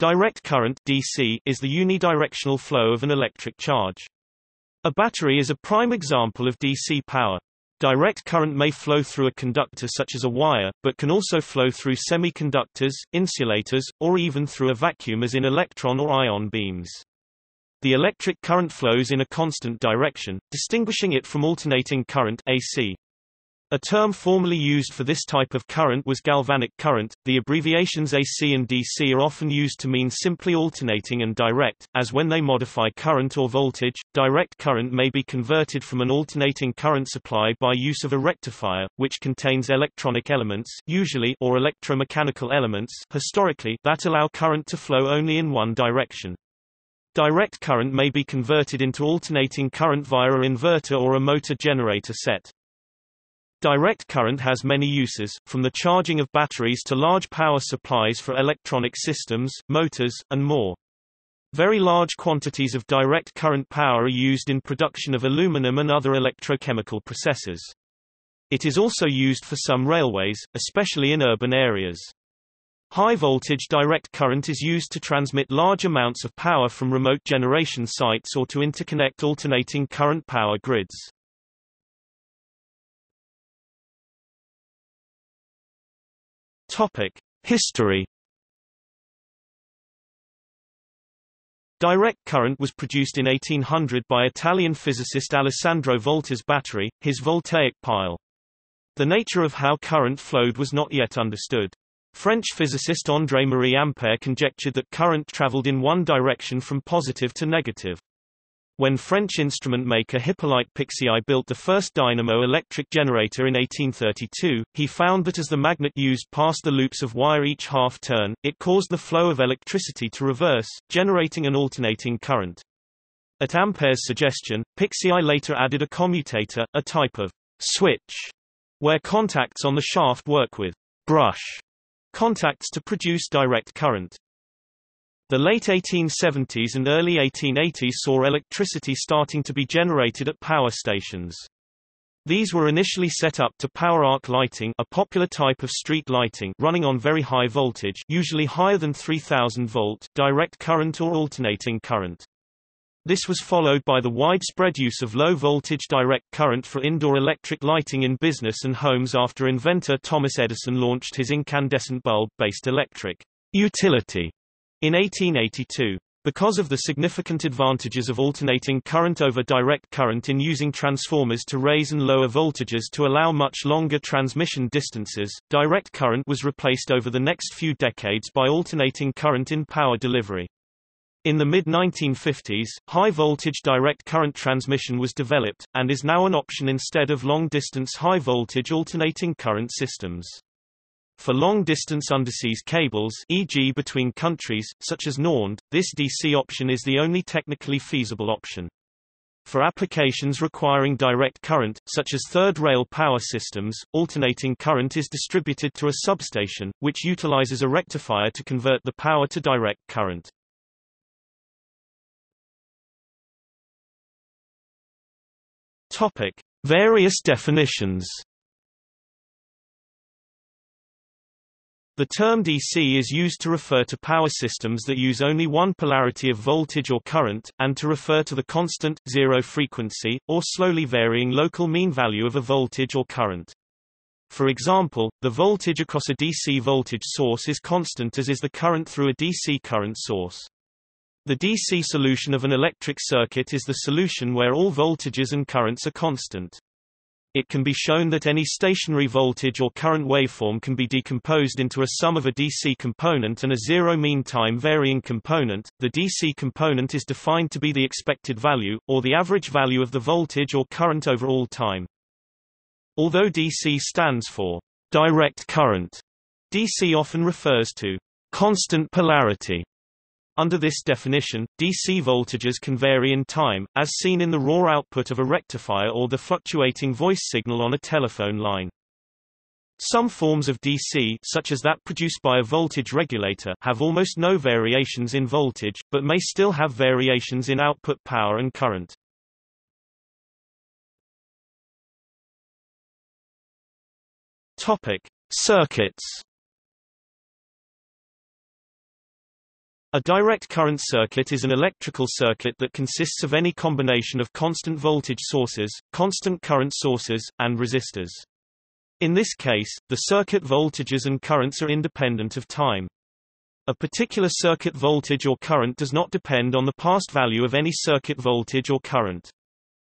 Direct current DC is the unidirectional flow of an electric charge. A battery is a prime example of DC power. Direct current may flow through a conductor such as a wire, but can also flow through semiconductors, insulators, or even through a vacuum as in electron or ion beams. The electric current flows in a constant direction, distinguishing it from alternating current AC. A term formerly used for this type of current was galvanic current. The abbreviations AC and DC are often used to mean simply alternating and direct, as when they modify current or voltage, direct current may be converted from an alternating current supply by use of a rectifier, which contains electronic elements usually or electromechanical elements historically that allow current to flow only in one direction. Direct current may be converted into alternating current via an inverter or a motor generator set. Direct current has many uses, from the charging of batteries to large power supplies for electronic systems, motors, and more. Very large quantities of direct current power are used in production of aluminum and other electrochemical processes. It is also used for some railways, especially in urban areas. High voltage direct current is used to transmit large amounts of power from remote generation sites or to interconnect alternating current power grids. Topic: History. Direct current was produced in 1800 by Italian physicist Alessandro Volta's battery, his voltaic pile. The nature of how current flowed was not yet understood. French physicist André-Marie Ampère conjectured that current traveled in one direction from positive to negative. When French instrument maker Hippolyte Pixii built the first dynamo electric generator in 1832, he found that as the magnet used passed the loops of wire each half turn, it caused the flow of electricity to reverse, generating an alternating current. At Ampère's suggestion, Pixii later added a commutator, a type of switch, where contacts on the shaft work with brush contacts to produce direct current. The late 1870s and early 1880s saw electricity starting to be generated at power stations. These were initially set up to power arc lighting a popular type of street lighting running on very high voltage usually higher than 3000 volt direct current or alternating current. This was followed by the widespread use of low-voltage direct current for indoor electric lighting in business and homes after inventor Thomas Edison launched his incandescent bulb-based electric utility in 1882, because of the significant advantages of alternating current over direct current in using transformers to raise and lower voltages to allow much longer transmission distances, direct current was replaced over the next few decades by alternating current in power delivery. In the mid-1950s, high-voltage direct current transmission was developed, and is now an option instead of long-distance high-voltage alternating current systems. For long-distance underseas cables e.g. between countries, such as NorNed, this DC option is the only technically feasible option. For applications requiring direct current, such as third rail power systems, alternating current is distributed to a substation, which utilizes a rectifier to convert the power to direct current. Topic. Various definitions The term DC is used to refer to power systems that use only one polarity of voltage or current, and to refer to the constant, zero frequency, or slowly varying local mean value of a voltage or current. For example, the voltage across a DC voltage source is constant as is the current through a DC current source. The DC solution of an electric circuit is the solution where all voltages and currents are constant. It can be shown that any stationary voltage or current waveform can be decomposed into a sum of a DC component and a zero mean time varying component. The DC component is defined to be the expected value, or the average value of the voltage or current over all time. Although DC stands for direct current, DC often refers to constant polarity under this definition, DC voltages can vary in time, as seen in the raw output of a rectifier or the fluctuating voice signal on a telephone line. Some forms of DC such as that produced by a voltage regulator have almost no variations in voltage, but may still have variations in output power and current. Topic: Circuits A direct current circuit is an electrical circuit that consists of any combination of constant voltage sources, constant current sources, and resistors. In this case, the circuit voltages and currents are independent of time. A particular circuit voltage or current does not depend on the past value of any circuit voltage or current.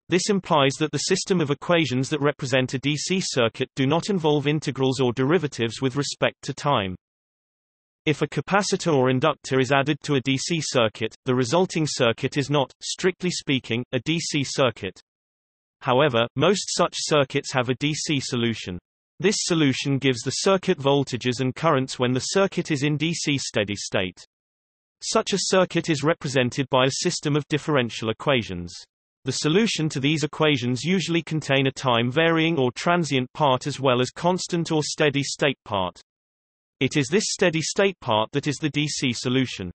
This implies that the system of equations that represent a DC circuit do not involve integrals or derivatives with respect to time. If a capacitor or inductor is added to a DC circuit, the resulting circuit is not, strictly speaking, a DC circuit. However, most such circuits have a DC solution. This solution gives the circuit voltages and currents when the circuit is in DC steady state. Such a circuit is represented by a system of differential equations. The solution to these equations usually contain a time-varying or transient part as well as constant or steady-state part. It is this steady-state part that is the DC solution.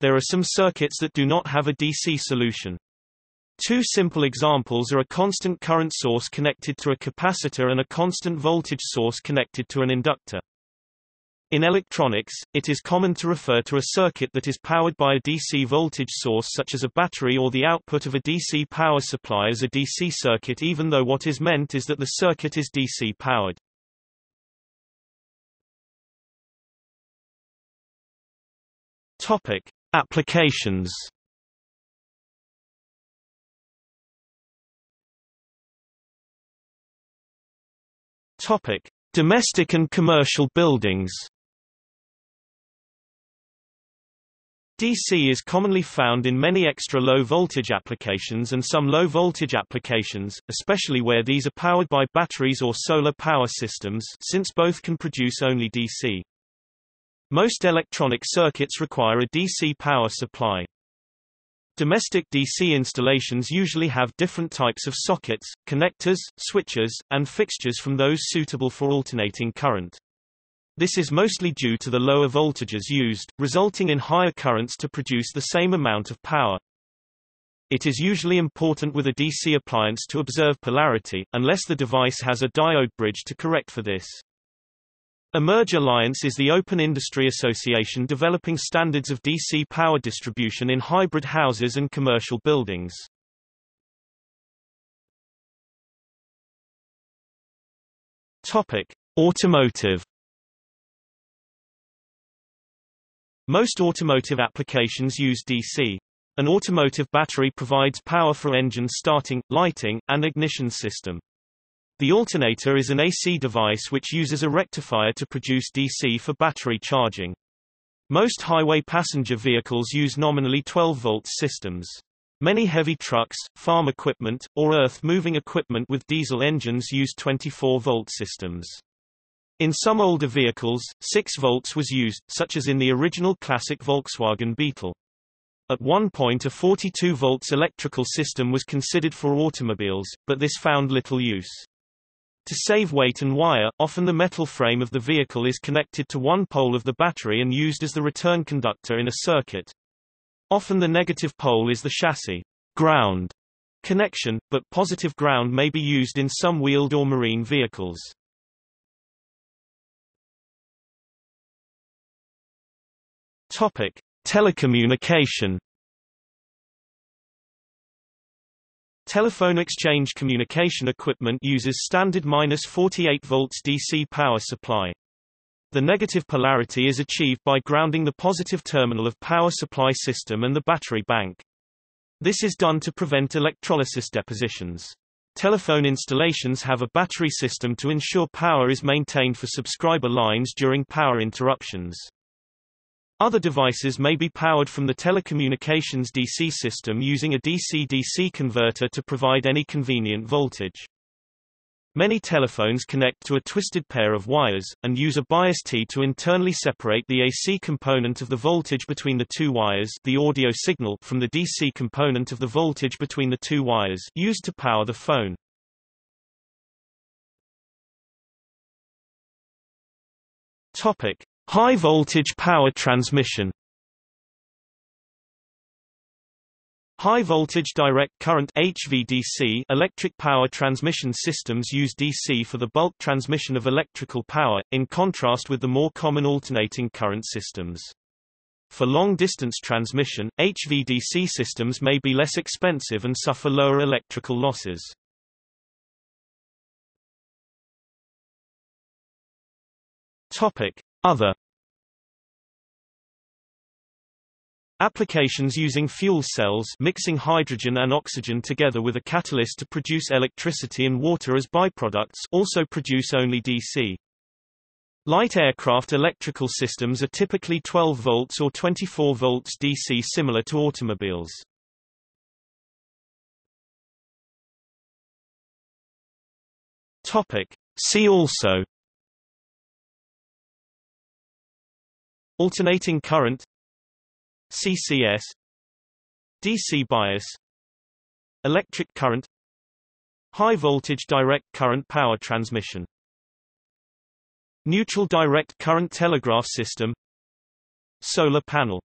There are some circuits that do not have a DC solution. Two simple examples are a constant current source connected to a capacitor and a constant voltage source connected to an inductor. In electronics, it is common to refer to a circuit that is powered by a DC voltage source such as a battery or the output of a DC power supply as a DC circuit even though what is meant is that the circuit is DC powered. Topic: Applications. Topic: Domestic and commercial buildings. DC is commonly found in many extra low voltage applications and some low voltage applications, especially where these are powered by batteries or solar power systems since both can produce only DC. Most electronic circuits require a DC power supply. Domestic DC installations usually have different types of sockets, connectors, switches, and fixtures from those suitable for alternating current. This is mostly due to the lower voltages used, resulting in higher currents to produce the same amount of power. It is usually important with a DC appliance to observe polarity, unless the device has a diode bridge to correct for this. Emerge Alliance is the open industry association developing standards of DC power distribution in hybrid houses and commercial buildings. Topic: Automotive Most automotive applications use DC. An automotive battery provides power for engine starting, lighting, and ignition system. The alternator is an AC device which uses a rectifier to produce DC for battery charging. Most highway passenger vehicles use nominally 12-volt systems. Many heavy trucks, farm equipment, or earth-moving equipment with diesel engines use 24-volt systems. In some older vehicles, 6 volts was used, such as in the original classic Volkswagen Beetle. At one point a 42 volts electrical system was considered for automobiles, but this found little use. To save weight and wire, often the metal frame of the vehicle is connected to one pole of the battery and used as the return conductor in a circuit. Often the negative pole is the chassis ground connection, but positive ground may be used in some wheeled or marine vehicles. Topic: Telecommunication Telephone exchange communication equipment uses standard minus 48 volts DC power supply. The negative polarity is achieved by grounding the positive terminal of power supply system and the battery bank. This is done to prevent electrolysis depositions. Telephone installations have a battery system to ensure power is maintained for subscriber lines during power interruptions. Other devices may be powered from the telecommunications DC system using a DC-DC converter to provide any convenient voltage. Many telephones connect to a twisted pair of wires, and use a bias T to internally separate the AC component of the voltage between the two wires the audio signal from the DC component of the voltage between the two wires used to power the phone. Topic. High voltage power transmission High voltage direct current HVDC electric power transmission systems use DC for the bulk transmission of electrical power, in contrast with the more common alternating current systems. For long-distance transmission, HVDC systems may be less expensive and suffer lower electrical losses. Topic: Other Applications using fuel cells mixing hydrogen and oxygen together with a catalyst to produce electricity and water as byproducts also produce only DC. Light aircraft electrical systems are typically 12 volts or 24 volts DC similar to automobiles. Topic. See also Alternating current. CCS DC bias. Electric current. High voltage direct current power transmission. Neutral direct current telegraph system. Solar panel